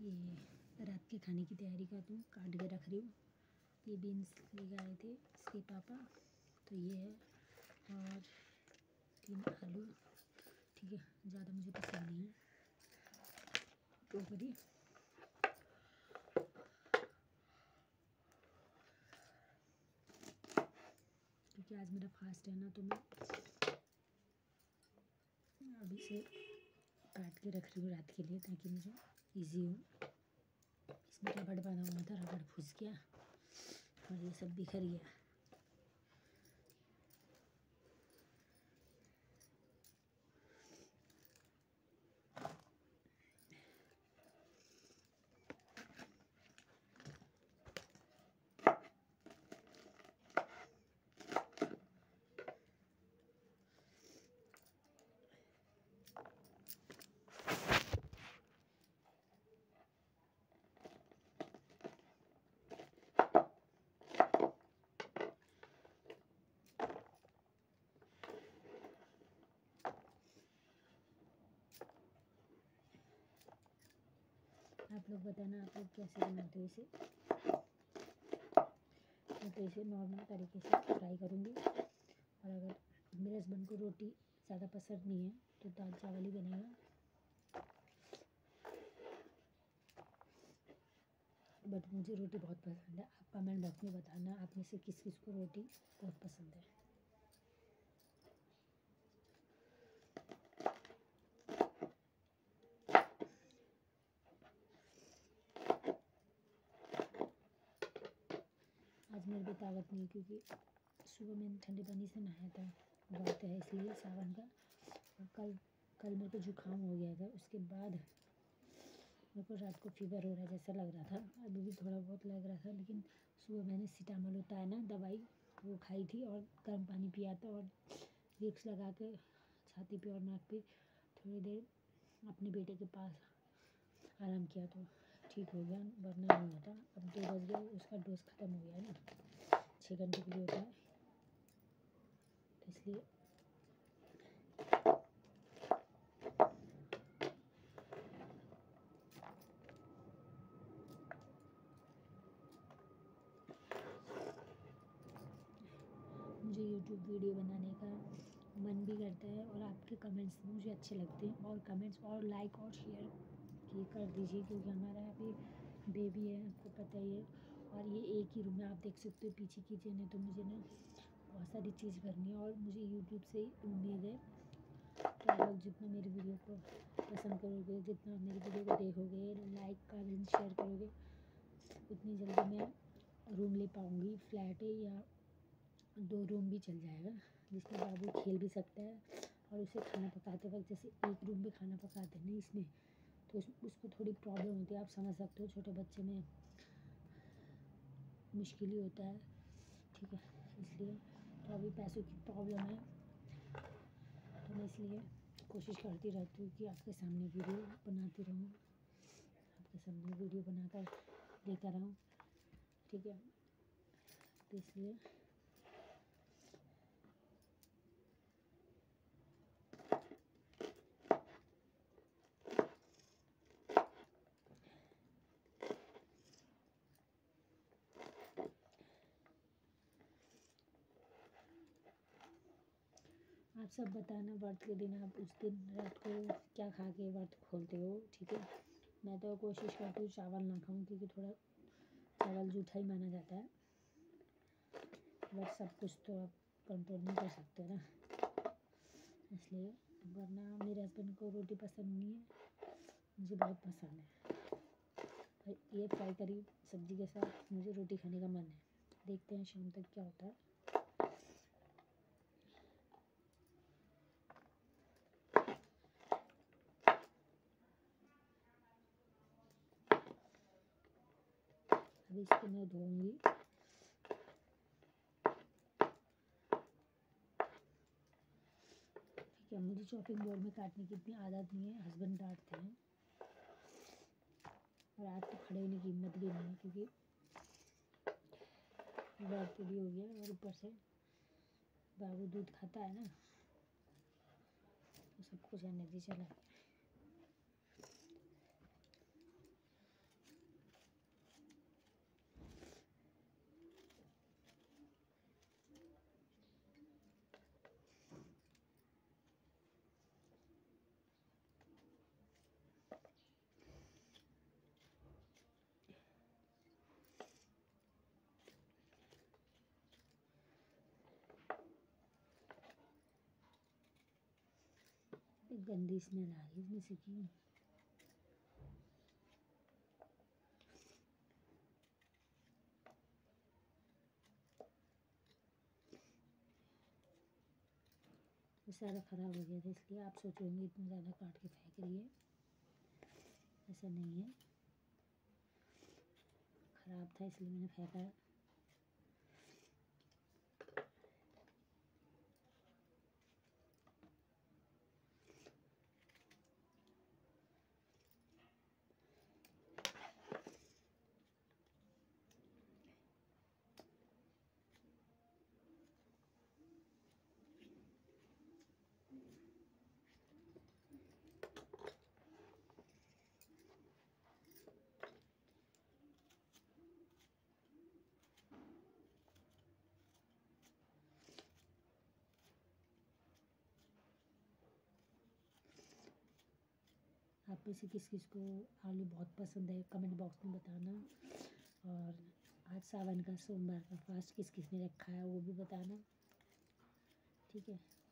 ये रात के खाने की तैयारी कर दूँ काट के रख रही हूँ। ये बीन्स लेकर आए थे इसके पापा। तो ये है और तीन आलू। ठीक है, ज़्यादा मुझे पसंद नहीं है। टोकरी क्योंकि आज मेरा फास्ट है ना तो मैं अभी से काट के रख रही हूँ रात के लिए ताकि मुझे इजी हो। इसमें रबड़ बना हुआ था? रबड़ फूस गया और ये सब बिखर गया। आप लोग बताना आप लोग कैसे बनाते हो इसे? मैं तो इसे नॉर्मल तरीके से फ्राई करूँगी। और अगर मेरे हस्बैंड को रोटी ज़्यादा पसंद नहीं है तो दाल चावल ही बनेगा बट मुझे रोटी बहुत पसंद है। आप कमेंट बॉक्स में बताना, आप में से किस किस को रोटी बहुत पसंद है। मेरे भी ताकत नहीं क्योंकि सुबह मैंने ठंडे पानी से नहाया था व्रत है इसलिए सावन का। और कल कल मेरे को जुकाम हो गया था, उसके बाद मेरे को रात को फीवर हो रहा जैसा लग रहा था। अभी भी थोड़ा बहुत लग रहा था, लेकिन सुबह मैंने सीटामल है ना, दवाई वो खाई थी और गर्म पानी पिया था और विक्स लगा के छाती पे और नाक पे थोड़ी देर अपने बेटे के पास आराम किया तो ठीक हो गया, वरना नहीं होता। अब दो बज गया उसका डोज ख़त्म हो गया ना। छः घंटे के लिए होता है। तो इसलिए मुझे यूट्यूब वीडियो बनाने का मन भी करता है और आपके कमेंट्स मुझे अच्छे लगते हैं। और कमेंट्स और लाइक और शेयर कर दीजिए क्योंकि हमारा अभी बेबी है, आपको पता ही है। और ये एक ही रूम में आप देख सकते हो पीछे की कीजिए नहीं तो मुझे ना बहुत सारी चीज़ करनी है और मुझे यूट्यूब से उम्मीद है कि आप लोग जितना मेरी वीडियो को पसंद करोगे जितना मेरी वीडियो को देखोगे लाइक कमेंट शेयर करोगे उतनी जल्दी मैं रूम ले पाऊँगी। फ्लैट है या दो रूम भी चल जाएगा जिसमें बाबू खेल भी सकता है और उसे खाना पकाते वक्त जैसे एक रूम में खाना पकाते हैं ना इसमें तो उस, उसको थोड़ी प्रॉब्लम होती है आप समझ सकते हो छोटे बच्चे में। मुश्किल ही होता है, ठीक है, इसलिए तो अभी पैसों की प्रॉब्लम है। तो मैं इसलिए कोशिश करती रहती हूँ कि आपके सामने वीडियो बनाती रहूँ, आपके सामने वीडियो बनाकर देता रहूँ, ठीक है। तो इसलिए आप सब बताना व्रत के दिन, आप उस दिन रात को क्या खा के व्रत खोलते हो? ठीक है? मैं तो कोशिश करती हूँ चावल ना खाऊं, क्योंकि थोड़ा चावल जूठा ही माना जाता है। बट सब कुछ तो आप कंट्रोल नहीं कर सकते ना। इसलिए वरना मेरे हस्बैंड को रोटी पसंद नहीं है। मुझे बहुत पसंद है। ये फ्राई करी सब्ज़ी के साथ, मुझे रोटी खाने का मन है। देखते हैं शाम तक क्या होता है। अभी इसको मैं धोऊँगी ठीक है मुझे चॉपिंग बोर्ड में काटने की इतनी आदत नहीं है हस्बैंड डांटते हैं और आज तो खड़े होने की हिम्मत भी नहीं है क्योंकि वर्क भी हो गया और ऊपर से बाबू दूध खाता है ना तो सब कुछ एनर्जी चला गया गंदी स्मेल आ रही है इसमें से की ये सारा ख़राब हो गया था, इसलिए आप सोचोगे इतना ज़्यादा काट के फेंक रही है। ऐसा नहीं है। ख़राब था, इसलिए मैंने फेंका। आप में से किस किस को आलू बहुत पसंद है कमेंट बॉक्स में बताना। और आज सावन का सोमवार का फास्ट किस किस ने रखा है वो भी बताना। ठीक है।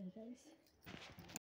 ठीक है